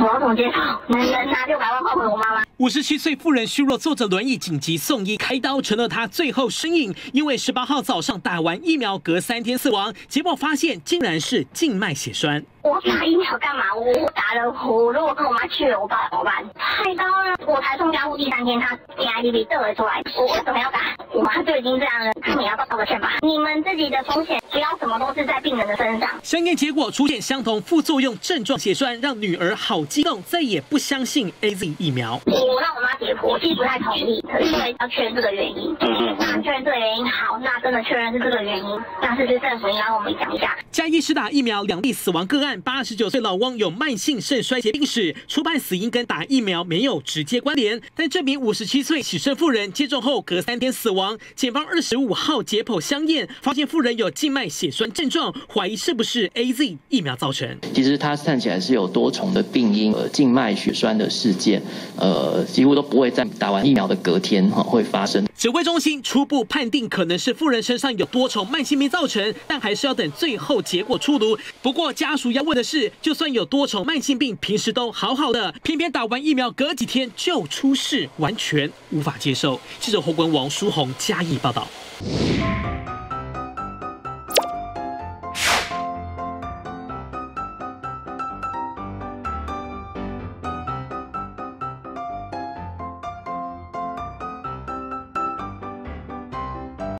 我要怎么接受？能能拿六百万换回我妈妈？五十七岁妇人虚弱，坐着轮椅紧急送医开刀，成了她最后身影。因为十八号早上打完疫苗，隔三天死亡，结果发现竟然是静脉血栓。我打疫苗干嘛？我打了，我如果跟我妈去了，我爸怎么办？太高了！我才送家护第三天，他 A I D B 得了出来，我为什么要打？我妈就已经这样了，他们要道个歉吧？你们自己的风险，不要什么都是在病人的身上。相验结果出现相同副作用症状血栓，让女儿好激动，再也不相信 A Z 疫苗。我让我妈解剖，我其实不太同意，因为要确认这个原因。那确认这个原因好，那真的确认是这个原因，那是不是政府应该跟我们讲一下？嘉义施打疫苗两例死亡个案，八十九岁老翁有慢性肾衰竭病史，初判死因跟打疫苗没有直接关联。但这名五十七岁喜肾妇人接种后隔三天死亡，检方二十五号解剖相验，发现妇人有静脉血栓症状，怀疑是不是 A Z 疫苗造成。其实它看起来是有多重的病因，呃，静脉血栓的事件，呃，几乎都不会在打完疫苗的隔天哈会发生。指挥中心初步判定可能是妇人人身上有多重慢性病造成，但还是要等最后结果出炉。不过家属要问的是，就算有多重慢性病，平时都好好的，偏偏打完疫苗隔几天就出事，完全无法接受。记者侯冠王书红加以报道。